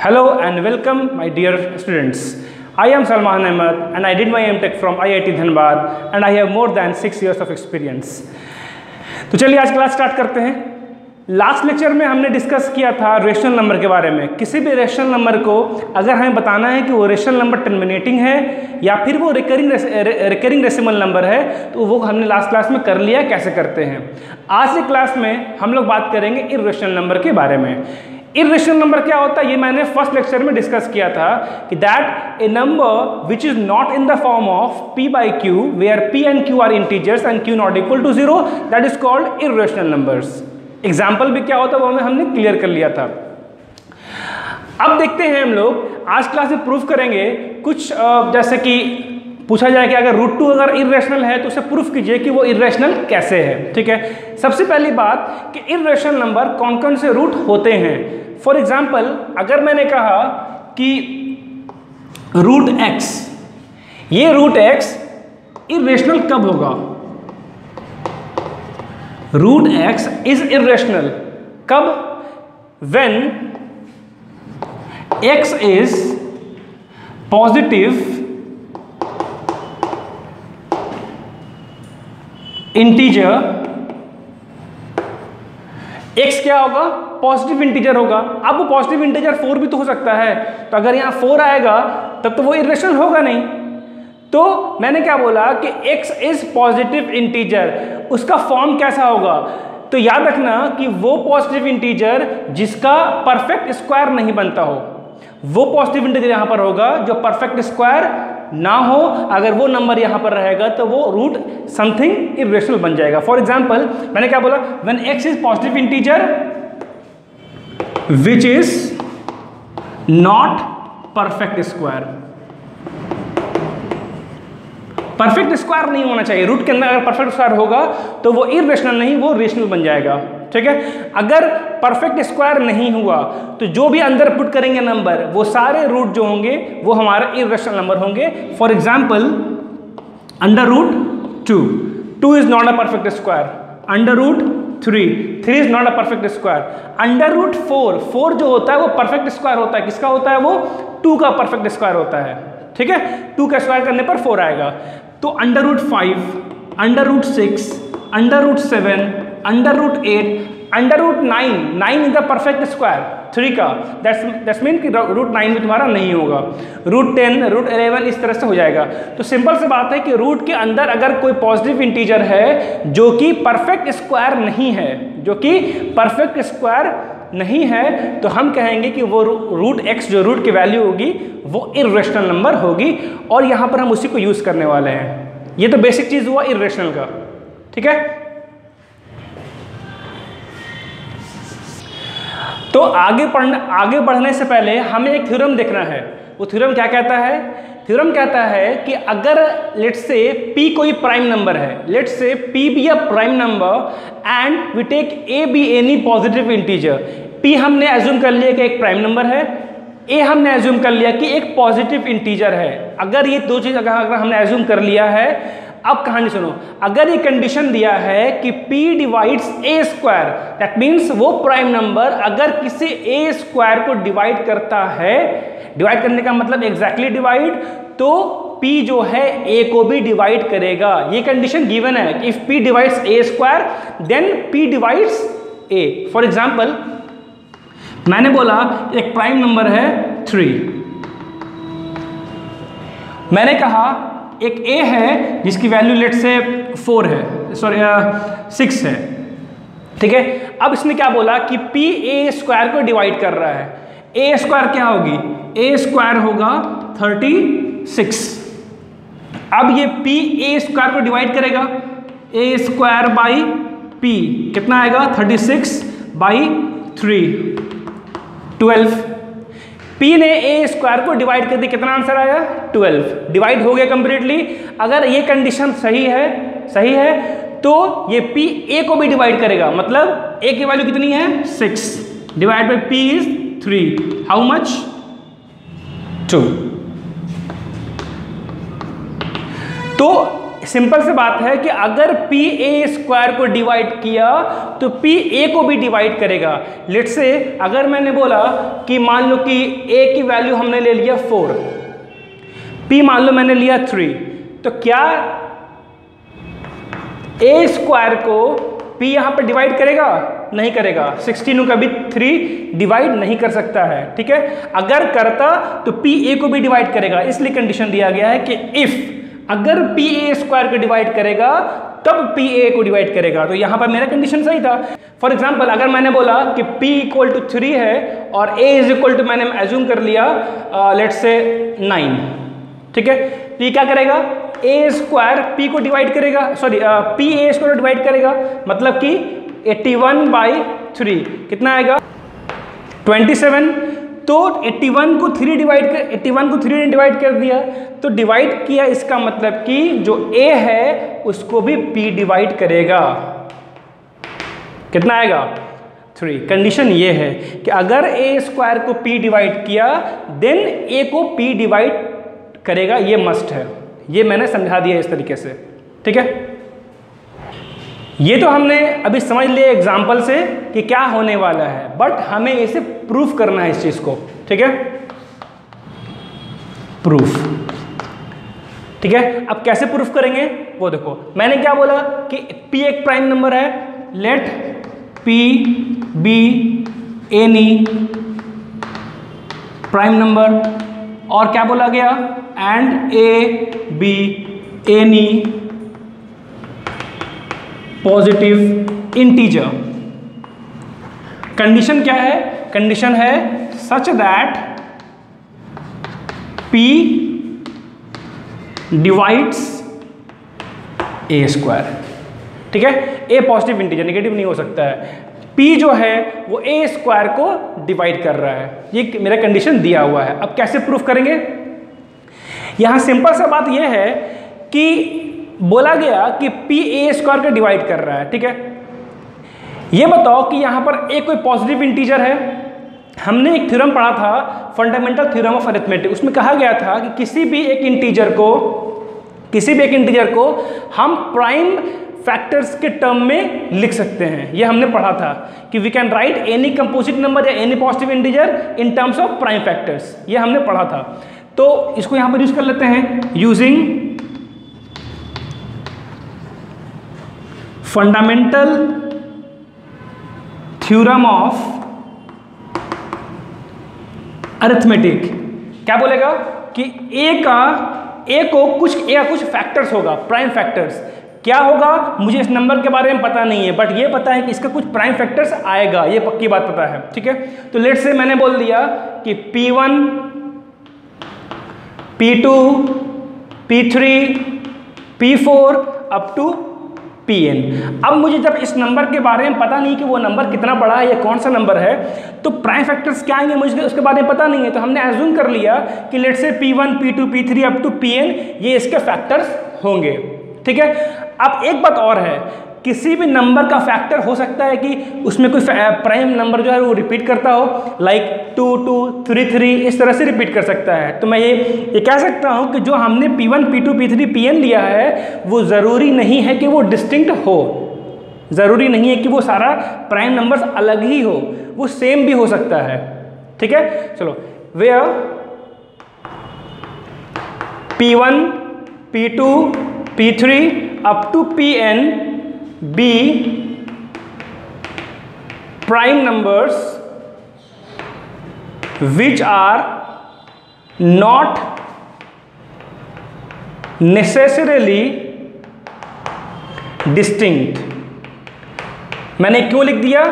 Hello and welcome, my dear students. I am Salman Ahmed and I did my MTech from IIT Dhanbad and I have more than six years of experience. तो चलिए आज class start करते हैं last lecture में हमने discuss किया था rational number के बारे में किसी भी रेशनल नंबर को अगर हमें बताना है कि वो रेशनल नंबर टर्मिनेटिंग है या फिर वो रिकरिंग रिकरिंग रेसिमल नंबर है तो वो हमने लास्ट क्लास में कर लिया, कैसे करते हैं आज की क्लास में हम लोग बात करेंगे इरेशनल नंबर के बारे में इरेशनल नंबर क्या होता है? ये मैंने फ़र्स्ट लेक्चर में डिस्कस किया था कि that a number which is not in the form of p by q where p and q are integers and q not equal to zero that is called irrational numbers example भी क्या होता है, वो हमें हमने clear कर लिया था। अब देखते हैं हम लोग, आज क्लास में प्रूफ करेंगे। कुछ जैसे कि पूछा जाए कि अगर रूट टू अगर इरेशनल है तो उसे प्रूफ कीजिए कि वो इरेशनल कैसे है, ठीक है? सबसे पहली बात कि इरेशनल नंबर कौन कौन से रूट होते हैं? फॉर एग्ज़ाम्पल अगर मैंने कहा कि रूट एक्स ये रूट एक्स इरेशनल कब होगा? रूट एक्स इज़ इरेशनल कब? When x is positive integer x क्या होगा? पॉजिटिव इंटीजर होगा। अब वो पॉजिटिव इंटीजर फोर भी तो हो सकता है। तो अगर यहाँ फोर आएगा, तब तो वो इरेशनल होगा नहीं। तो मैंने क्या बोला कि x इज़ पॉजिटिव इंटीजर उसका फॉर्म कैसा होगा? तो याद रखना कि वो पॉजिटिव इंटीजर जिसका परफेक्ट स्क्वायर नहीं बनता हो, वो पॉजिटिव इंटीजर यहाँ पर होगा जो परफेक्ट स्क्वायर ना हो, अगर वो नंबर यहाँ पर रहेगा तो वो रूट समथिंग इरेशनल बन जाएगा। फॉर एग्ज़ाम्पल मैंने क्या बोला? When x is positive integer which is not perfect square perfect square नहीं होना चाहिए। रूट के अंदर अगर परफेक्ट स्क्वायर होगा तो वो इरेशनल नहीं, वो रेशनल बन जाएगा। ठीक है? अगर परफेक्ट स्क्वायर नहीं हुआ तो जो भी अंदर पुट करेंगे नंबर वो सारे रूट जो होंगे, वो हमारे इरेशनल नंबर होंगे। For example under root two two is not a perfect square under root three three is not a perfect square under root four four जो होता है, वो परफेक्ट स्क्वायर होता है। किसका होता है वो? टू का परफेक्ट स्क्वायर होता है। ठीक है? टू का स्क्वायर करने पर फोर आएगा। तो under root five under root six under root seven under root eight under root nine nine is the perfect square three का दैट्स दैट्स मीन कि रूट नाइन में तुम्हारा नहीं होगा। रूट टेन रूट इलेवन इस तरह से हो जाएगा। तो सिंपल से बात है कि रूट के अंदर अगर कोई पॉजिटिव इंटीजर है, जो कि परफेक्ट स्क्वायर नहीं है, जो कि परफेक्ट स्क्वायर नहीं है तो हम कहेंगे कि वो रूट एक्स जो रूट की वैल्यू होगी, वो इरेशनल नंबर होगी और यहाँ पर हम उसी को यूज़ करने वाले हैं। ये तो बेसिक चीज़ हुआ इरेशनल का। ठीक है? तो आगे पढ़ने, आगे बढ़ने से पहले हमें एक थ्योरम देखना है। वो थ्योरम क्या कहता है? थ्योरम कहता है कि अगर लेट से p कोई प्राइम नंबर है let say p be a prime number and we take a be any positive integer p हमने एज्यूम कर लिया कि एक प्राइम नंबर है, a हमने एज्यूम कर लिया कि एक पॉजिटिव इंटीजर है। अगर ये दो चीज़ अगर अगर हमने एज्यूम कर लिया है अब कहानी सुनो। अगर ये कंडीशन दिया है कि p divides a square that means वो प्राइम नंबर अगर किसी ए स्क्वायर को डिवाइड करता है डिवाइड करने का मतलब एग्जैक्टली exactly डिवाइड तो p जो है a को भी डिवाइड करेगा। ये कंडीशन गिवन है कि if p divides a square then p divides a. For example मैंने बोला एक प्राइम नंबर है थ्री मैंने कहा एक a है, जिसकी वैल्यू लेट से फोर है सॉरी सिक्स है। ठीक है? अब इसने क्या बोला कि पी ए स्क्वायर को डिवाइड कर रहा है। ए स्क्वायर क्या होगी? ए स्क्वायर होगा थर्टी सिक्स अब ये पी ए स्क्वायर को डिवाइड करेगा। ए स्क्वायर बाई पी कितना आएगा? Thirty six by three twelve p ने a स्क्वायर को डिवाइड कर दिया, कितना आंसर आया? 12 डिवाइड हो गया कंप्लीटली अगर ये कंडीशन सही है सही है तो ये p a को भी डिवाइड करेगा। मतलब a की वैल्यू कितनी है? 6 divide by p is 3 how much 2 तो सिंपल से बात है कि अगर पी ए स्क्वायर को डिवाइड किया तो पी ए को भी डिवाइड करेगा। लेट से अगर मैंने बोला कि मान लो कि ए की वैल्यू हमने ले लिया फोर पी मान लो मैंने लिया थ्री तो क्या ए स्क्वायर को पी यहाँ पर डिवाइड करेगा? नहीं करेगा। 16 का भी थ्री डिवाइड नहीं कर सकता है, ठीक है? अगर करता तो पी ए को भी डिवाइड करेगा। इसलिए कंडीशन दिया गया है कि इफ़ अगर पी ए स्क्वायर को डिवाइड करेगा, तब पी ए को डिवाइड करेगा। तो यहाँ पर मेरा कंडीशन सही था। फॉर एग्ज़ाम्पल अगर मैंने बोला कि p इक्वल टू थ्री है और a इज़ इक्वल टू मैंने एज्यूम कर लिया लेट से नाइन ठीक है? तो ये क्या करेगा? ए स्क्वायर पी को डिवाइड करेगा। Sorry p a square divide करेगा। मतलब कि 81 वन बाई थ्री कितना आएगा? 27 तो 81 को 3 डिवाइड कर 81 को 3 ने डिवाइड कर दिया। तो डिवाइड किया इसका मतलब कि जो ए है, उसको भी पी डिवाइड करेगा। कितना आएगा? थ्री कंडीशन ये है कि अगर ए स्क्वायर को पी डिवाइड किया देन ए को पी डिवाइड करेगा, ये मस्ट है। ये मैंने समझा दिया इस तरीके से। ठीक है? ये तो हमने अभी समझ लिया एग्ज़ाम्पल से कि क्या होने वाला है बट हमें इसे प्रूफ करना है इस चीज़ को, ठीक है? प्रूफ ठीक है? अब कैसे प्रूफ करेंगे? वो देखो, मैंने क्या बोला कि P एक प्राइम नंबर है let P be any prime number और क्या बोला गया? And a be any positive integer condition क्या है? कंडीशन है such that p divides a square ठीक है? ए पॉजिटिव इंटीजर नेगेटिव नहीं हो सकता है. P जो है, वो ए स्क्वायर को डिवाइड कर रहा है. ये मेरा कंडीशन दिया हुआ है. अब कैसे प्रूफ करेंगे? यहाँ सिंपल सा बात यह है कि बोला गया कि पी ए स्क्वायर का डिवाइड कर रहा है, ठीक है? ये बताओ कि यहाँ पर एक कोई पॉजिटिव इंटीजर है? हमने एक थ्योरम पढ़ा था फंडामेंटल थ्योरम ऑफ़ अरिथमेटिक उसमें कहा गया था कि किसी भी एक इंटीजर को, किसी भी एक इंटीजर को हम प्राइम फैक्टर्स के टर्म में लिख सकते हैं। ये हमने पढ़ा था कि we can write any composite number या any positive integer in terms of prime factors ये हमने पढ़ा था। तो इसको यहाँ पर यूज़ कर लेते हैं using fundamental theorem of arithmetic क्या बोलेगा? कि ए का ए को कुछ ए का कुछ फैक्टर्स होगा प्राइम फैक्टर्स क्या होगा? मुझे इस नंबर के बारे में पता नहीं है बट ये पता है कि इसका कुछ प्राइम फैक्टर्स आएगा, ये पक्की बात पता है, ठीक है? तो लेट से मैंने बोल दिया कि P1 P2 P3 P4 up to p N अब मुझे जब इस नंबर के बारे में पता नहीं कि वो नंबर कितना बड़ा है या कौन सा नंबर है तो प्राइम फैक्टर्स क्या आएँगे मुझे उसके बारे में पता नहीं है। तो हमने एज्यूम कर लिया कि let say p one p two p three up to p n ये इसके फैक्टर्स होंगे। ठीक है? अब एक बात और है किसी भी नंबर का फैक्टर हो सकता है कि उसमें कोई प्राइम नंबर जो है वो रिपीट करता हो like two two three three इस तरह से रिपीट कर सकता है। तो मैं ये ये कह सकता हूँ कि जो हमने p one p two p three p n लिया है, वो ज़रूरी नहीं है कि वो डिस्टिंक्ट हो। ज़रूरी नहीं है कि वो सारा प्राइम नंबर्स अलग ही हो। वो सेम भी हो सकता है। ठीक है? चलो वे p one p two p three up to p n be prime numbers which are not necessarily distinct. मैंने क्यों लिख दिया?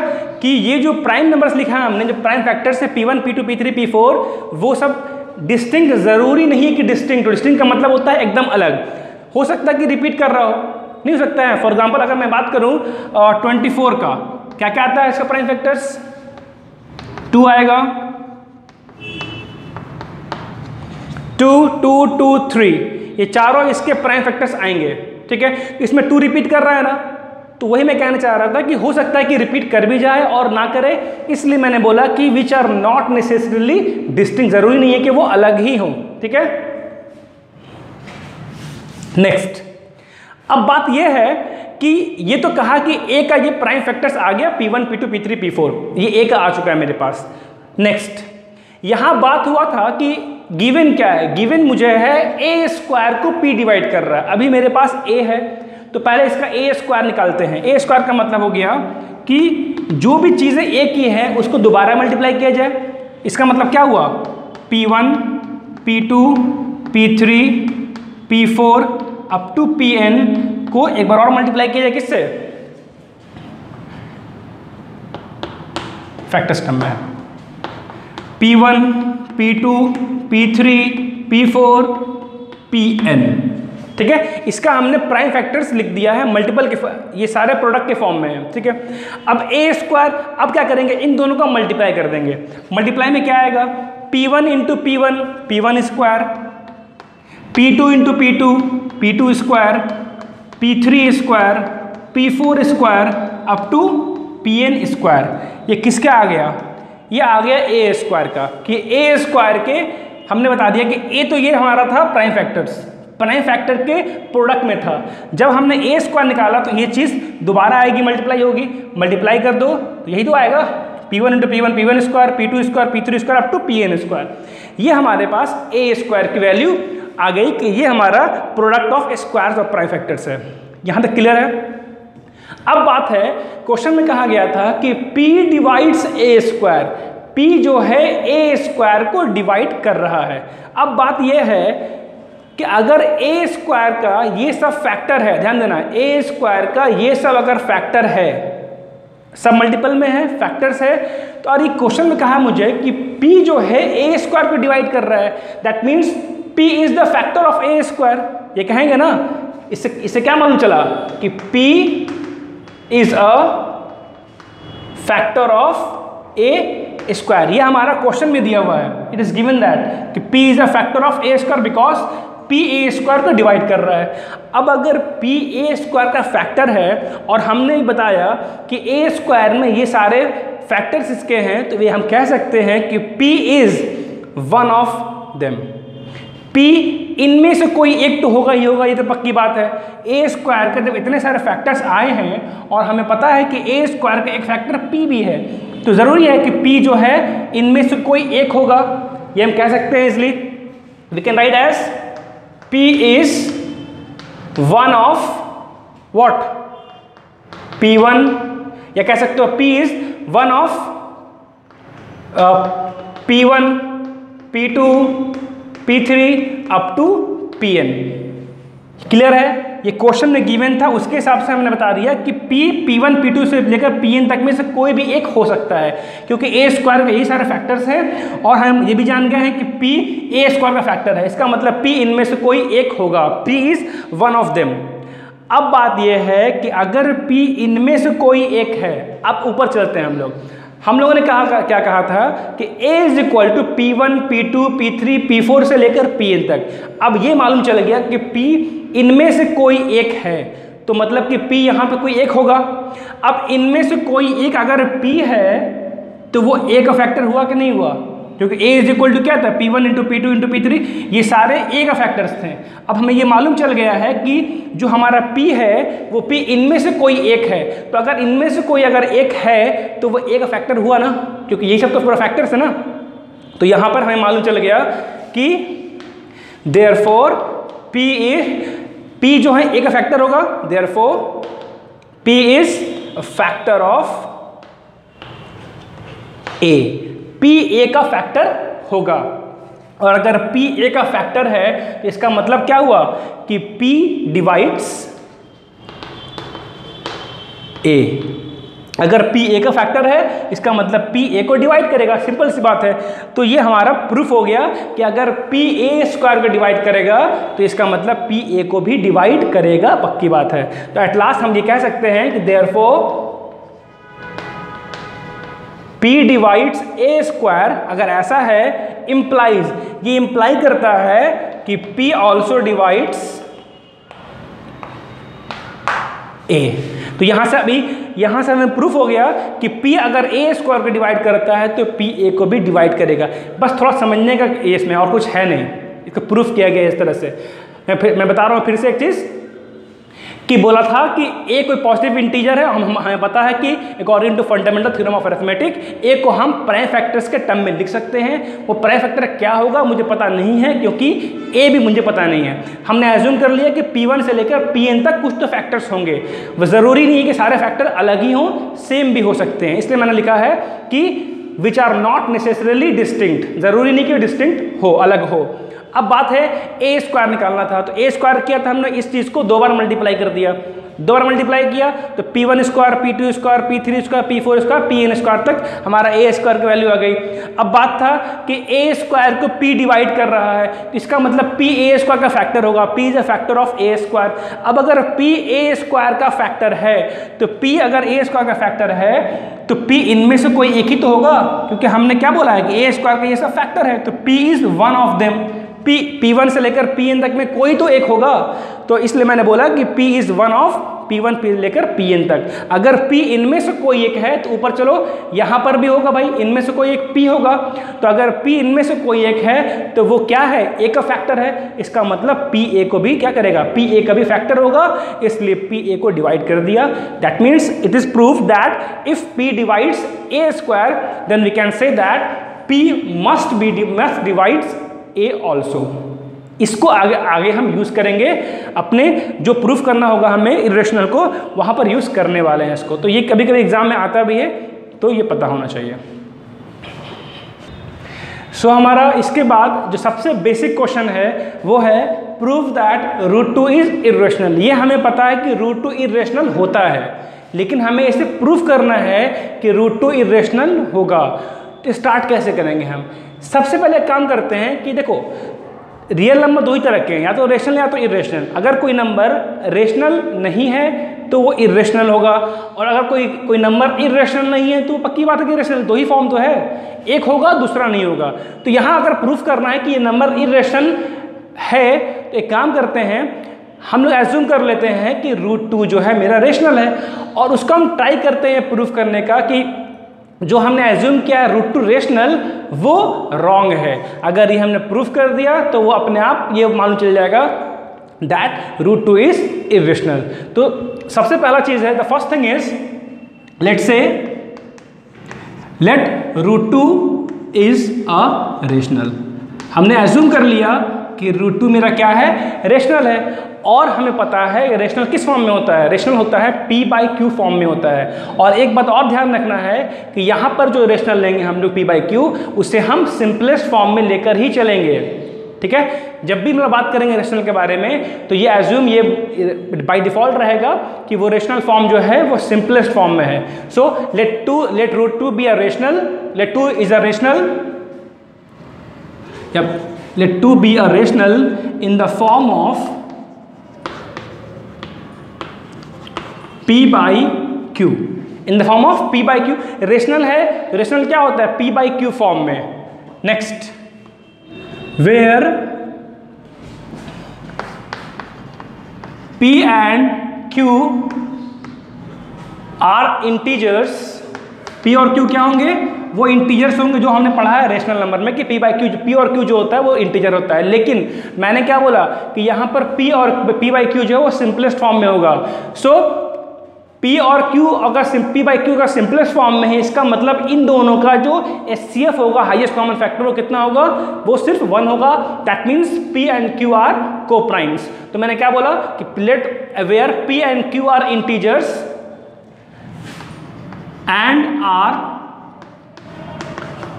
कि ये जो प्राइम नंबर्स लिखा है हमने जो प्राइम फैक्टर्स है P1, P2, P3, P4 वो सब डिस्टिंक्ट ज़रूरी नहीं है कि डिस्टिंक्ट डिस्टिंक्ट का मतलब होता है एकदम अलग। हो सकता है कि रिपीट कर रहा हो। नहीं हो सकता है। फॉर एग्ज़ाम्पल अगर मैं बात करूँ ट्वेंटी फोर का, क्या क्या आता है इसका प्राइम फैक्टर्स टू आएगा। टू टू टू थ्री ये चारों इसके प्राइम फैक्टर्स आएँगे, ठीक है? इसमें टू रिपीट कर रहा है ना? तो वही मैं कहना चाह रहा था कि हो सकता है कि रिपीट कर भी जाए और ना करे, इसलिए मैंने बोला कि which are not necessarily distinct ज़रूरी नहीं है कि वो अलग ही हो, ठीक है? नेक्स्ट अब बात यह है कि ये तो कहा कि ए का ये प्राइम फैक्टर्स आ गया P1, P2, P3, P4 ये ए का आ चुका है मेरे पास. नेक्स्ट यहाँ बात हुआ था कि गिवन क्या है? गिवन मुझे है ए स्क्वायर को पी डिवाइड कर रहा है. अभी मेरे पास ए है तो पहले इसका ए स्क्वायर निकालते हैं. ए स्क्वायर का मतलब हो गया कि जो भी चीज़ें ए की हैं उसको दोबारा मल्टीप्लाई किया जाए. इसका मतलब क्या हुआ? P1, P2, P3, P4 up to Pn को एक बार और मल्टीप्लाई किया जाए किससे? फैक्टर सिस्टम में P1, P2, P3, P4, Pn ठीक है? इसका हमने प्राइम फैक्टर्स लिख दिया है मल्टीपल के ये सारे प्रोडक्ट के फॉर्म में है। ठीक है? अब ए स्क्वायर अब क्या करेंगे? इन दोनों का मल्टीप्लाई कर देंगे। मल्टीप्लाई में क्या आएगा? P1 one into p one p one square p two into p two p two square p three square p four square up to p n square ये किसका आ गया? ये आ गया ए स्क्वायर का, कि ए स्क्वायर के हमने बता दिया कि ए तो ये हमारा था प्राइम फैक्टर्स प्राइम फैक्टर के प्रोडक्ट में था। जब हमने ए स्क्वायर निकाला तो ये चीज़ दोबारा आएगी मल्टीप्लाई होगी। मल्टीप्लाई कर दो तो यही तो आएगा। P one into p one p one square p two square p three square up to p n square ये हमारे पास ए स्क्वायर की वैल्यू आ गई कि ये हमारा product of square of prime factors है। यहाँ तक क्लियर है? अब बात है क्वेश्चन में कहा गया था कि P divides a square P जो है ए स्क्वायर को डिवाइड कर रहा है। अब बात यह है कि अगर ए स्क्वायर का ये सब फैक्टर है, ध्यान देना ए स्क्वायर का ये सब अगर फैक्टर है, सब मल्टीपल में है फैक्टर्स है तो और ये क्वेश्चन में कहा मुझे कि P जो है ए स्क्वायर को डिवाइड कर रहा है। That means P is the factor of a square ये कहेंगे ना इससे इससे क्या मालूम चला कि P is a factor of A square ये हमारा क्वेश्चन में दिया हुआ है. इट इज़ गिवन दैट कि P is a factor of A square because P A square को डिवाइड कर रहा है. अब अगर पी ए स्क्वायर का फैक्टर है और हमने बताया कि ए स्क्वायर में ये सारे फैक्टर्स इसके हैं तो ये हम कह सकते हैं कि P is one of them P इनमें से कोई एक तो होगा ही होगा ये तो पक्की बात है। ए स्क्वायर के जब इतने सारे फैक्टर्स आए हैं और हमें पता है कि ए स्क्वायर का एक फैक्टर P भी है तो ज़रूरी है कि P जो है इनमें से कोई एक होगा। ये हम कह सकते हैं इसलिए we can write as P is one of what? P1 या कह सकते हो P is one of uh, P1, P2, P3 up to Pn. Clear है? ये क्वेश्चन में गिवन था, उसके हिसाब से हमने बता दिया कि P P1 P2 से लेकर Pn तक में से कोई भी एक हो सकता है, क्योंकि ए स्क्वायर में यही सारे फैक्टर्स हैं, और हम ये भी जान गए हैं कि P ए स्क्वायर का फैक्टर है। इसका मतलब P इनमें से कोई एक होगा। P is one of them अब बात यह है कि अगर P इनमें से कोई एक है, अब ऊपर चलते हैं हम लोग। हम लोगों ने कहा क्या कहा था कि A is equal to P one P two P three P four से लेकर पी एन तक। अब ये मालूम चल गया कि P इनमें से कोई एक है तो मतलब कि P यहाँ पे कोई एक होगा। अब इनमें से कोई एक अगर P है तो वो एक का फैक्टर हुआ कि नहीं हुआ? क्योंकि ए इज़ इक्वल टू क्या था? P one into P two into P three ये सारे ए का फैक्टर्स थे। अब हमें ये मालूम चल गया है कि जो हमारा पी है, वो पी इनमें से कोई एक है। तो अगर इनमें से कोई अगर एक है तो वो ए का फैक्टर हुआ ना? क्योंकि ये सब तो पूरा फैक्टर्स है ना? तो यहाँ पर हमें मालूम चल गया कि therefore P A P जो है ए का फैक्टर होगा। Therefore P is factor of A P A का फैक्टर होगा। और अगर पी ए का फैक्टर है तो इसका मतलब क्या हुआ कि पी डिवाइड्स ए अगर पी ए का फैक्टर है, इसका मतलब पी ए को डिवाइड करेगा। सिंपल सी बात है। तो ये हमारा प्रूफ हो गया कि अगर पी ए स्क्वायर को डिवाइड करेगा तो इसका मतलब पी ए को भी डिवाइड करेगा। पक्की बात है। तो एट लास्ट हम ये कह सकते हैं कि देयर P डिवाइड्स ए स्क्वायर अगर ऐसा है इंप्लाइज ये इंप्लाई करता है कि P ऑल्सो डिवाइड्स ए तो यहाँ से अभी, यहाँ से हमें प्रूफ हो गया कि P अगर ए स्क्वायर को डिवाइड करता है तो P ए को भी डिवाइड करेगा। बस थोड़ा समझने का इसमें और कुछ है नहीं। इसको प्रूफ किया गया इस तरह से। मैं फिर, मैं बता रहा हूँ फिर से एक चीज़। कि बोला था कि ए कोई पॉजिटिव इंटीजर है, हम हमें पता है कि according to fundamental theorem of arithmetic A को हम प्राइम फैक्टर्स के टर्म में लिख सकते हैं। वो प्राइम फैक्टर क्या होगा, मुझे पता नहीं है, क्योंकि ए भी मुझे पता नहीं है। हमने एज्यूम कर लिया कि पी वन से लेकर पी एन तक कुछ तो फैक्टर्स होंगे। वो ज़रूरी नहीं है कि सारे फैक्टर अलग ही हों सेम भी हो सकते हैं। इसलिए मैंने लिखा है कि which are not necessarily distinct ज़रूरी नहीं कि डिस्टिंक्ट हो, अलग हो। अब बात है ए स्क्वायर निकालना था तो ए स्क्वायर किया था हमने? इस चीज़ को दो बार मल्टीप्लाई कर दिया। दो बार मल्टीप्लाई किया तो P one square P two square P three square P four square P N square तक हमारा ए स्क्वायर की वैल्यू आ गई। अब बात था कि ए स्क्वायर को पी डिवाइड कर रहा है तो इसका मतलब पी ए स्क्वायर का फैक्टर होगा। P is a factor of A square अब अगर पी ए स्क्वायर का फैक्टर है तो पी अगर ए स्क्वायर का फैक्टर है तो पी इनमें से कोई एक ही तो होगा, क्योंकि हमने क्या बोला है कि ए स्क्वायर का ये सब फैक्टर है तो P is one of them P P one से लेकर पी एन तक में कोई तो एक होगा। तो इसलिए मैंने बोला कि P is one of P one P लेकर पी एन तक। अगर पी इनमें से कोई एक है तो ऊपर चलो, यहाँ पर भी होगा भाई, इनमें से कोई एक पी होगा। तो अगर पी इनमें से कोई एक है तो वो क्या है? ए का फैक्टर है। इसका मतलब पी ए को भी क्या करेगा? पी ए का भी फैक्टर होगा। इसलिए पी ए को डिवाइड कर दिया। That means it is proof that if P divides A square then we can say that P must be must divides A also इसको आगे आगे हम यूज़ करेंगे अपने जो प्रूफ करना होगा हमें इरेशनल को वहाँ पर यूज़ करने वाले हैं इसको। तो ये कभी कभी एग्ज़ाम में आता भी है तो ये पता होना चाहिए। सो so, हमारा इसके बाद जो सबसे बेसिक क्वेश्चन है वो है prove that root two is irrational ये हमें पता है कि रूट टू इरेशनल होता है लेकिन हमें इसे प्रूफ करना है कि रूट टू इरेशनल होगा। तो स्टार्ट कैसे करेंगे हम? सबसे पहले काम करते हैं कि देखो रियल नंबर दो ही तरह के हैं, या तो रेशनल या तो इरेशनल अगर कोई नंबर रेशनल नहीं है तो वो इरेशनल होगा। और अगर कोई कोई नंबर इरेशनल नहीं है तो पक्की बात है कि इरेशनल दो ही फॉर्म तो है। एक होगा, दूसरा नहीं होगा। तो यहाँ अगर प्रूफ करना है कि ये नंबर इरेशनल है तो एक काम करते हैं, हम लोग एज्यूम कर लेते हैं कि रूट टू जो है मेरा रेशनल है, और उसको हम ट्राई करते हैं प्रूफ करने का कि जो हमने एज्यूम किया है रूट टू रेशनल वो रॉन्ग है। अगर ये हमने प्रूफ कर दिया तो वो अपने आप ये मालूम चल जाएगा that root two is irrational तो सबसे पहला चीज़ है the first thing is let say let root two is a rational हमने एज्यूम कर लिया कि रूट टू मेरा क्या है? रेशनल है। और हमें पता है रेशनल किस फॉर्म में होता है? रेशनल होता है पी बाई क्यू फॉर्म में होता है। और एक बात और ध्यान रखना है कि यहाँ पर जो रेशनल लेंगे हम लोग पी बाई क्यू उसे हम सिंपलेस्ट फॉर्म में लेकर ही चलेंगे। ठीक है? जब भी मतलब बात करेंगे रेशनल के बारे में तो ये एज्यूम ये बाय डिफ़ॉल्ट रहेगा कि वो रेशनल फॉर्म जो है, वो सिंपलेस्ट फॉर्म में है। So let two let root two be a rational let two is a rational let two be a rational in the form of P by Q in the form of P by Q rational है rational क्या होता है? P by Q form में. Next where P and Q are integers P और Q क्या होंगे? वो integers होंगे जो हमने पढ़ा है रेशनल नंबर में कि P बाई क्यू P और Q जो होता है वो इंटीजर होता है। लेकिन मैंने क्या बोला कि यहाँ पर पी और पी बाई क्यू जो है वो सिंपलेस्ट फॉर्म में होगा। सो so, P और Q अगर पी बाई क्यू का सिंपलेस्ट फॉर्म में है इसका मतलब इन दोनों का जो एस सी एफ़ होगा हाईएस्ट कॉमन फैक्टर वो कितना होगा? वो सिर्फ़ वन होगा। That means P and Q are coprimes तो मैंने क्या बोला कि let aware P and Q are integers and are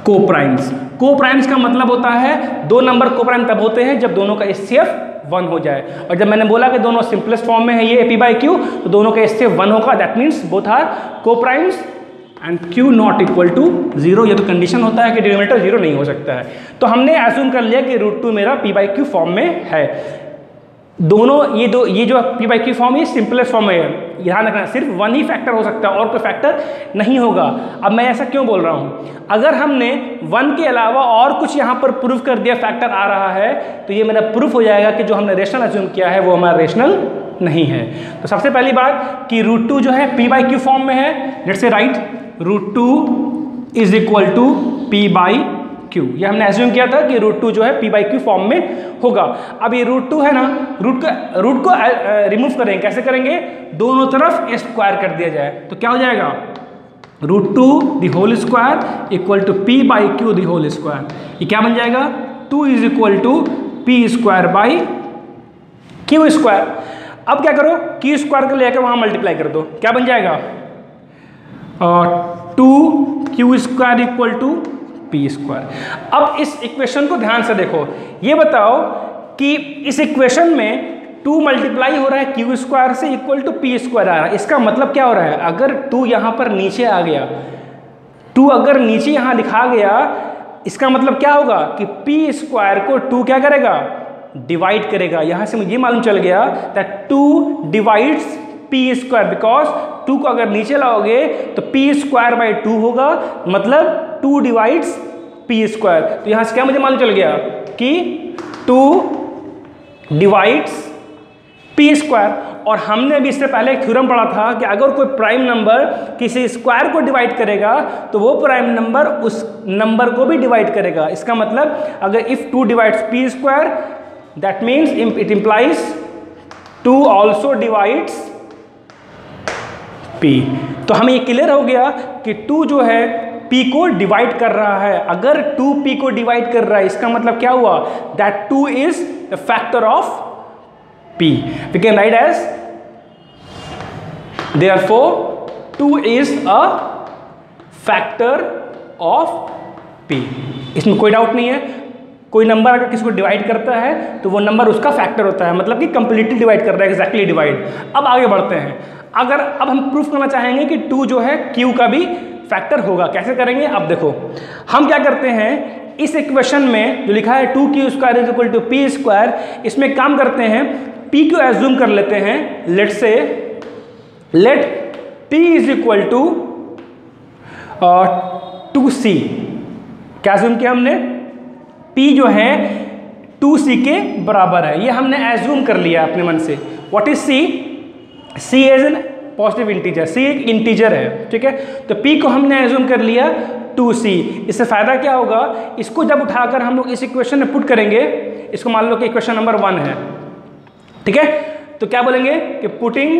coprimes coprimes का मतलब होता है, दो नंबर को प्राइम तब होते हैं जब दोनों का एस वन हो जाए। और जब मैंने बोला कि दोनों सिंपलेस्ट फॉर्म में है, ये ए पी बाई क्यू तो दोनों का एस वन होगा that means both are coprimes and Q not equal to zero ये तो कंडीशन होता है कि डिनोमीटर ज़ीरो नहीं हो सकता है। तो हमने एज्यूम कर लिया कि रूट टू मेरा पी बाई क्यू फॉर्म में है। दोनों, ये दो, ये जो पी बाई क्यू फॉर्म है सिंपलेस्ट फॉर्म है। ध्यान रखना, सिर्फ़ वन ही फैक्टर हो सकता है, और कोई फैक्टर नहीं होगा। अब मैं ऐसा क्यों बोल रहा हूँ? अगर हमने वन के अलावा और कुछ यहाँ पर प्रूफ कर दिया फैक्टर आ रहा है तो ये मेरा प्रूफ हो जाएगा कि जो हमने रेशनल एज्यूम किया है, वो हमारा रेशनल नहीं है। तो सबसे पहली बात कि रूट टू जो है पी बाई क्यू फॉर्म में है। Let say write root two is equal to P by Q ये हमने एज्यूम किया था कि रूट टू जो है पी बाई क्यू फॉर्म में होगा। अब ये रूट टू है ना रूट का रूट को रिमूव करेंगे। कैसे करेंगे? दोनों तरफ़ स्क्वायर कर दिया जाए। तो क्या हो जाएगा? Root two the whole square equal to P by Q the whole square ये क्या बन जाएगा? Two is equal to P square by Q square अब क्या करो? क्यू स्क्वायर को लेकर वहाँ मल्टीप्लाई कर दो। क्या बन जाएगा? Two Q square equal to P square अब इस इक्वेशन को ध्यान से देखो। ये बताओ कि इस इक्वेशन में टू मल्टीप्लाई हो रहा है क्यू स्क्वायर से इक्वल टू पी स्क्वायर आ रहा है। इसका मतलब क्या हो रहा है? अगर टू यहाँ पर नीचे आ गया टू अगर नीचे यहाँ लिखा गया, इसका मतलब क्या होगा कि पी स्क्वायर को टू क्या करेगा? डिवाइड करेगा। यहाँ से मुझे ये मालूम चल गया that two divides P square because two को अगर नीचे लाओगे तो पी स्क्वायर बाई टू होगा। मतलब टू डिवाइड्स पी स्क्वायर। तो यहाँ से क्या मुझे मालूम चल गया कि टू डिवाइड्स पी स्क्वायर। और हमने अभी इससे पहले एक थ्योरम पढ़ा था कि अगर कोई प्राइम नंबर किसी स्क्वायर को डिवाइड करेगा तो वो प्राइम नंबर उस नंबर को भी डिवाइड करेगा। इसका मतलब अगर if two divides P square that means it implies two also divides P तो हमें ये क्लियर हो गया कि टू जो है पी को डिवाइड कर रहा है। अगर टू पी को डिवाइड कर रहा है, इसका मतलब क्या हुआ? That two is the factor of P we can write as therefore two is a factor of P इसमें कोई डाउट नहीं है। कोई नंबर अगर किसी को डिवाइड करता है तो वो नंबर उसका फैक्टर होता है। मतलब कि कंप्लीटली डिवाइड कर रहा है एग्जैक्टली डिवाइड अब आगे बढ़ते हैं। अगर, अब हम प्रूफ करना चाहेंगे कि टू जो है क्यू का भी फैक्टर होगा। कैसे करेंगे? अब देखो, हम क्या करते हैं, इस इक्वेशन में जो लिखा है two Q square is equal to P square इसमें काम करते हैं पी को एज्यूम कर लेते हैं let say let P is equal to two C क्या एज्यूम किया हमने? पी जो है टू सी के बराबर है। ये हमने एज्यूम कर लिया अपने मन से। What is C C as an positive integer C एक इंटीजर है, ठीक है? तो पी को हमने एज्यूम कर लिया टू सी इससे फ़ायदा क्या होगा? इसको जब उठाकर हम लोग इस इक्वेशन में पुट करेंगे, इसको मान लो कि इक्वेशन नंबर वन है, ठीक है? तो क्या बोलेंगे कि पुटिंग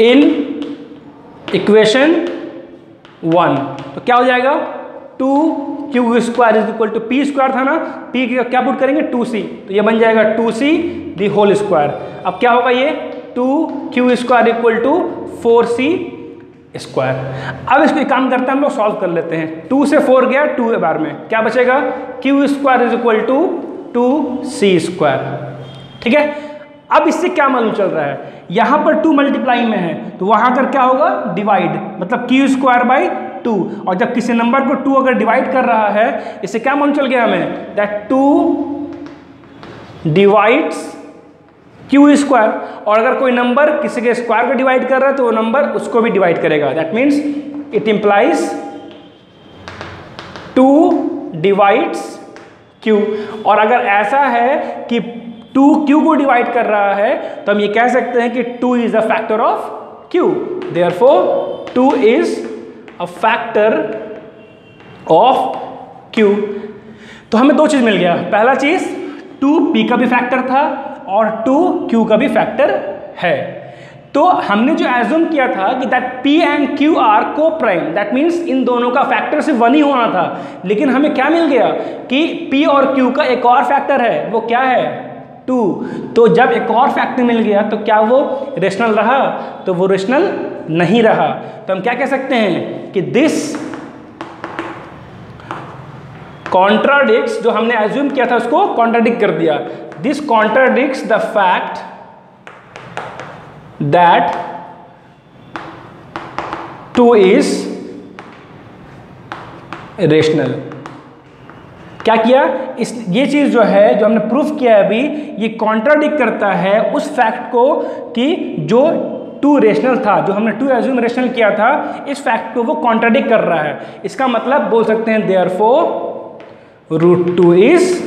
इन इक्वेशन वन तो क्या हो जाएगा? Two Q square is equal to P square था ना? पी क्या पुट करेंगे? टू सी तो ये बन जाएगा two C the whole square अब क्या होगा ये? Two Q square equal to four C square. अब इसको काम करते हैं, हम लोग सॉल्व कर लेते हैं। टू से फोर गया, टू के बार में। क्या बचेगा? Q square is equal to two C square. ठीक है? अब इससे क्या मालूम चल रहा है? यहाँ पर टू मल्टीप्लाई में है तो वहाँ कर क्या होगा? डिवाइड। मतलब क्यू स्क्वायर बाई टू। और जब किसी नंबर को टू अगर डिवाइड कर रहा है, इससे क्या मालूम चल गया हमें? That two divides Q square और अगर कोई नंबर किसी के स्क्वायर को डिवाइड कर रहा है तो वो नंबर उसको भी डिवाइड करेगा। That means it implies two divides Q और अगर ऐसा है कि टू क्यू को डिवाइड कर रहा है तो हम ये कह सकते हैं कि two is a factor of Q therefore two is a factor of Q तो हमें दो चीज़ मिल गया। पहला चीज़ टू पी का भी फैक्टर था और टू क्यू का भी फैक्टर है। तो हमने जो एज्यूम किया था कि that P and Q are coprime that means इन दोनों का फैक्टर सिर्फ़ वन ही होना था। लेकिन हमें क्या मिल गया कि पी और क्यू का एक और फैक्टर है, वो क्या है? टू। तो जब एक और फैक्टर मिल गया तो क्या वो रेशनल रहा? तो वो रेशनल नहीं रहा। तो हम क्या कह सकते हैं कि दिस कॉन्ट्राडिक्स जो हमने एज्यूम किया था उसको कॉन्ट्राडिक्ट कर दिया। This contradicts the fact that 2 is rational क्या किया? इस, ये चीज़ जो है, जो हमने प्रूफ किया है अभी, ये कॉन्ट्राडिक्ट करता है उस फैक्ट को कि जो टू रेशनल था, जो हमने टू एज्यूम रेशनल किया था, इस फैक्ट को वो कॉन्ट्राडिक्ट कर रहा है। इसका मतलब बोल सकते हैं therefore root two is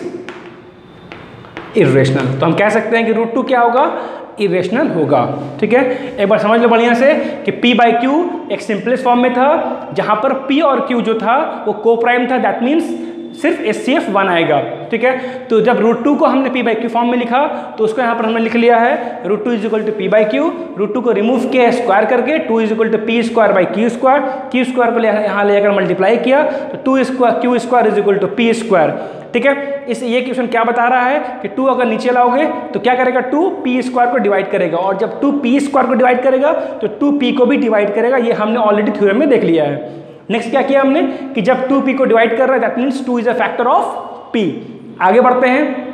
irrational तो हम कह सकते हैं कि रूट टू क्या होगा? इरेशनल होगा। ठीक है? एक बार समझ लो बढ़िया से कि P बाई क्यू एक सिंपलेस्ट फॉर्म में था, जहाँ पर P और Q जो था, वो को प्राइम था दैट मीन्स सिर्फ़ एस सी एफ़ वन आएगा, ठीक है? तो जब रूट टू को हमने पी बाई क्यू फॉर्म में लिखा तो उसको यहाँ पर हमने लिख लिया है root two is equal to P by Q root two को रिमूव किया स्क्वायर करके two is equal to P square by Q square Q square को यहाँ लेकर मल्टीप्लाई किया तो two square Q square is equal to P square ठीक है? इस ये क्वेश्चन क्या बता रहा है कि टू अगर नीचे लाओगे तो क्या करेगा? टू पी स्क्वायर को डिवाइड करेगा, और जब टू पी स्क्वायर को डिवाइड करेगा तो टू पी को भी डिवाइड करेगा, ये हमने ऑलरेडी थ्योरम में देख लिया है। नेक्स्ट क्या किया हमने? कि जब टू पी को डिवाइड कर रहा है that means two is a factor of P आगे बढ़ते हैं।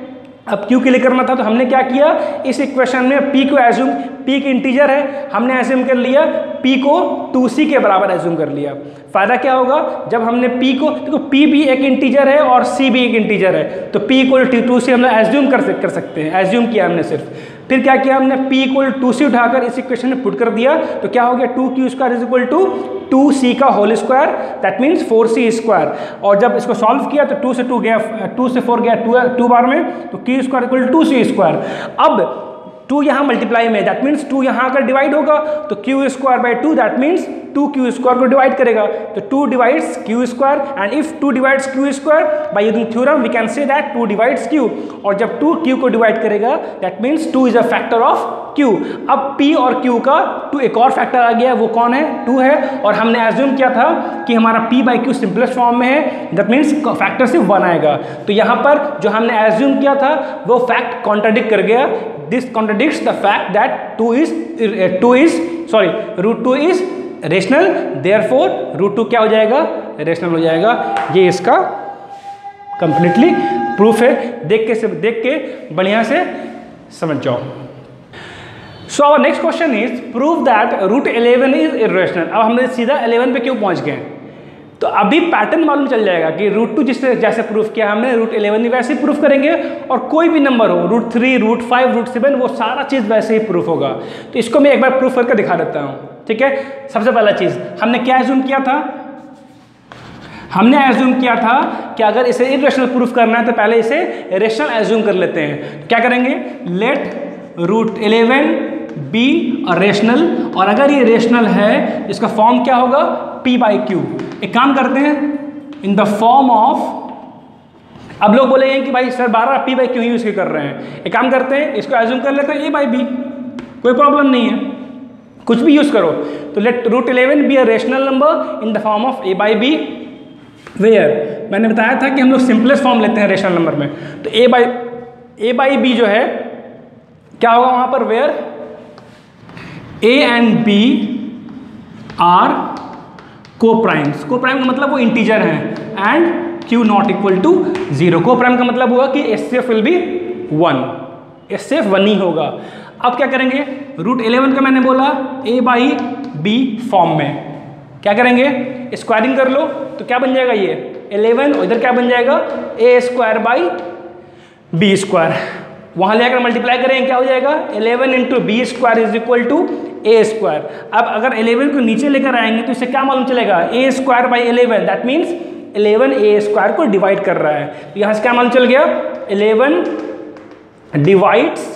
अब क्यू के लिए करना था तो हमने क्या किया? इस इक्वेशन में पी को एज्यूम पी की इंटीजर है। हमने एज्यूम कर लिया पी को टू सी के बराबर एज्यूम कर लिया। फ़ायदा क्या होगा? जब हमने पी को, देखो तो पी भी एक इंटीजर है और सी भी एक इंटीजर है। तो पी इक्वल टू सी हम एज्यूम कर कर सकते हैं। एज्यूम किया हमने सिर्फ़। फिर क्या किया हमने? P इक्वल टू सी उठाकर इस इक्वेशन में पुट कर दिया। तो क्या हो गया? Two Q square is equal to two C का whole square that means four C square और जब इसको सॉल्व किया तो टू से टू गया टू से फोर गया टू टू बार में तो Q square equal to C square अब टू यहाँ मल्टीप्लाई में दैट मीन्स टू यहाँ अगर डिवाइड होगा तो Q square by two that means two Q square को डिवाइड करेगा। तो two divides Q square and if two divides Q square by using theorem we can say that two divides Q और जब two Q को divide करेगा that means two is a factor of Q अब P और Q का two एक और factor आ गया, वो कौन है? टू है। और हमने एज्यूम किया था कि हमारा P by Q simplest form में है दैट मीन्स फैक्टर सिर्फ़ वन आएगा। तो यहाँ पर जो हमने एज्यूम किया था, वो फैक्ट कॉन्ट्राडिक्ट कर गया this contradicts the fact that two is two is sorry root two is rational therefore root two क्या हो जाएगा? रेशनल हो जाएगा। ये इसका कंप्लीटली प्रूफ है। देख के देख के बढ़िया से समझ जाओ। So our next question is prove that root 11 is irrational अब हमने सीधा 11 पे क्यों पहुँच गए? तो अभी पैटर्न मालूम चल जाएगा कि रूट टू जिससे जैसे प्रूफ किया हमने रूट इलेवन वैसे ही प्रूफ करेंगे और कोई भी नंबर हो root three root five root seven वो सारा चीज़ वैसे ही प्रूफ होगा। तो इसको मैं एक बार प्रूफ करके दिखा देता हूँ, ठीक है? सबसे पहला चीज़, हमने क्या एज्यूम किया था? हमने एज्यूम किया था कि अगर इसे इरेशनल प्रूफ करना है तो पहले इसे रेशनल एज्यूम कर लेते हैं। तो क्या करेंगे? लेट रूट इलेवन बी और रेशनल और अगर ये रेशनल है, इसका फॉर्म क्या होगा? पी बाई क्यू एक काम करते हैं इन द फॉर्म ऑफ़ अब लोग बोलेंगे कि भाई सर बारह पी बाई क्यू यूज़ कर रहे हैं। एक काम करते हैं, इसको एज्यूम कर लेते हैं ए बाई बी कोई प्रॉब्लम नहीं है। कुछ भी यूज़ करो। तो let root eleven be a rational number in the form of a by b where मैंने बताया था कि हम लोग सिंपलेस्ट फॉर्म लेते हैं रेशनल नंबर में। तो a by a by b जो है, क्या होगा वहाँ पर? Where a and b are co primes co prime का मतलब वो इंटीजर है। And q not equal to zero. Co prime का मतलब हुआ कि S C F will be one. S C F one ही होगा। अब क्या करेंगे? रूट इलेवन का मैंने बोला ए बाई बी फॉर्म में। क्या करेंगे? स्क्वायरिंग कर लो तो क्या बन जाएगा ये? इलेवन इधर क्या बन जाएगा? A square by b square वहाँ लेकर मल्टीप्लाई करेंगे क्या हो जाएगा? Eleven into b square is equal to a square अब अगर इलेवन को नीचे लेकर आएँगे तो इससे क्या मालूम चलेगा? A square by eleven that means eleven a square को डिवाइड कर रहा है। तो यहाँ से क्या मालूम चल गया? इलेवन डिवाइड्स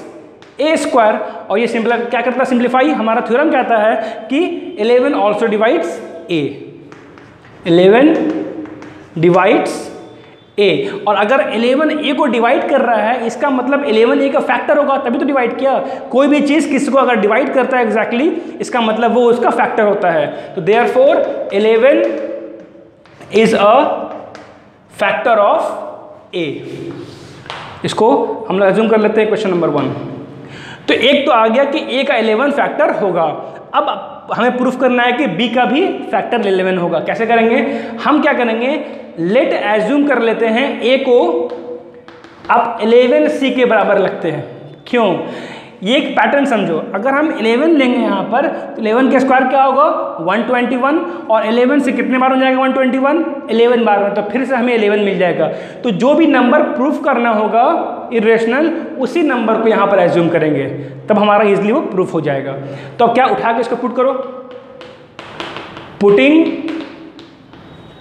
ए स्क्वायर और ये सिंपल क्या करता है? सिंप्लीफाई हमारा थ्योरम कहता है कि 11 also divides a 11 divides a और अगर 11 ए को डिवाइड कर रहा है इसका मतलब 11 ए का फैक्टर होगा तभी तो डिवाइड किया। कोई भी चीज़ किसी को अगर डिवाइड करता है एग्जैक्टली exactly, इसका मतलब वो उसका फैक्टर होता है। तो therefore eleven is a factor of a इसको हम लोग एज्यूम कर लेते हैं क्वेश्चन नंबर वन तो एक तो आ गया कि ए का इलेवन फैक्टर होगा। अब हमें प्रूफ करना है कि बी का भी फैक्टर इलेवन होगा। कैसे करेंगे? हम क्या करेंगे? लेट एज्यूम कर लेते हैं ए को अब इलेवन सी के बराबर लगते हैं। क्यों? ये एक पैटर्न समझो। अगर हम 11 लेंगे यहाँ पर तो 11 का स्क्वायर क्या होगा? 121 और 11 से कितने बार हो जाएगा 121 11 बार में तो फिर से हमें 11 मिल जाएगा। तो जो भी नंबर प्रूफ करना होगा इरेशनल उसी नंबर को यहाँ पर एज्यूम करेंगे। तब हमारा इजिली वो प्रूफ हो जाएगा। तो अब क्या उठा के इसको पुट करो? Putting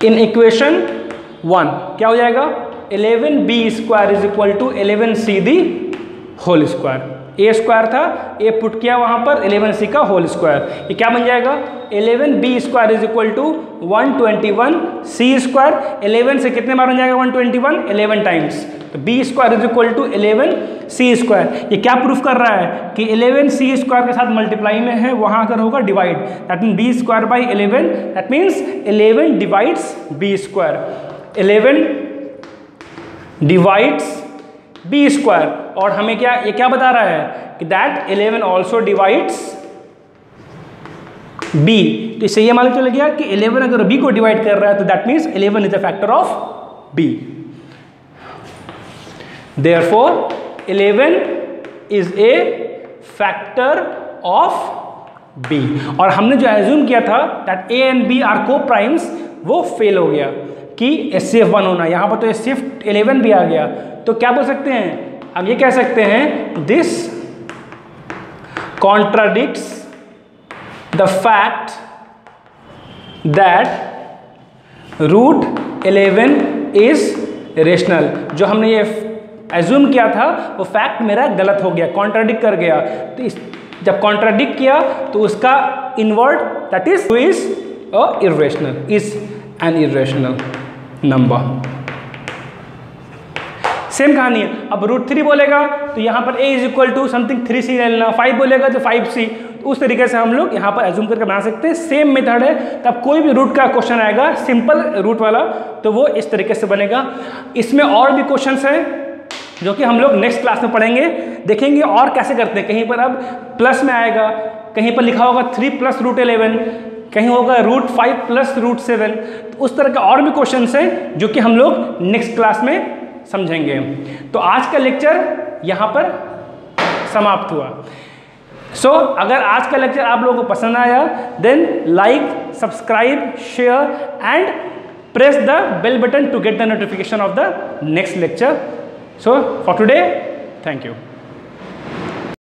in equation one. क्या हो जाएगा? 11 b square is equal to 11 c the whole square. A square था, ए पुट किया वहाँ पर, इलेवन सी का होल स्क्वायर। ये क्या बन जाएगा? Eleven b square is equal to one twenty one c square. Eleven से कितने बार बन जाएगा one twenty one? Eleven times तो b square is equal to eleven c square. ये क्या प्रूफ कर रहा है? कि इलेवन सी स्क्वायर के साथ मल्टीप्लाई में है, वहाँ अगर होगा divide that mean b square by eleven that means eleven divides b square eleven divides b square. और हमें क्या, ये क्या बता रहा है कि that eleven also divides b तो इससे ये मालूम चल गया कि इलेवन अगर बी को डिवाइड कर रहा है तो that means eleven is a factor of b for 11 is a factor of b और हमने जो एज्यूम किया था that a and b are co primes वो फेल हो गया। कि एस सी एफ़ वन होना। यहाँ पर तो एस सी एफ़ इलेवन भी आ गया। तो क्या बोल सकते हैं? हम ये कह सकते हैं this contradicts the fact that root eleven is rational जो हमने ये एज्यूम किया था, वो फैक्ट मेरा गलत हो गया कॉन्ट्राडिक्ट कर गया। तो इस, जब कॉन्ट्राडिक्ट किया तो उसका inward that is is irrational is an irrational number. Same कहानी है। अब रूट थ्री बोलेगा तो यहाँ पर a is equal to something three c लेना। फाइव बोलेगा तो फाइव सी तो उस तरीके से हम लोग यहाँ पर एज्यूम करके बना सकते हैं। सेम मेथड है। तब कोई भी रूट का क्वेश्चन आएगा सिंपल रूट वाला तो वो इस तरीके से बनेगा। इसमें और भी क्वेश्चन हैं, जो कि हम लोग नेक्स्ट क्लास में पढ़ेंगे। देखेंगे और कैसे करते हैं। कहीं पर अब प्लस में आएगा, कहीं पर लिखा होगा थ्री प्लस रूट एलेवन कहीं होगा root five plus root seven तो उस तरह के और भी क्वेश्चन हैं जो कि हम लोग नेक्स्ट क्लास में समझेंगे। तो आज का लेक्चर यहाँ पर समाप्त हुआ। सो so, अगर आज का लेक्चर आप लोगों को पसंद आया then like subscribe share and press the bell button to get the notification of the next lecture so for today, थैंक you.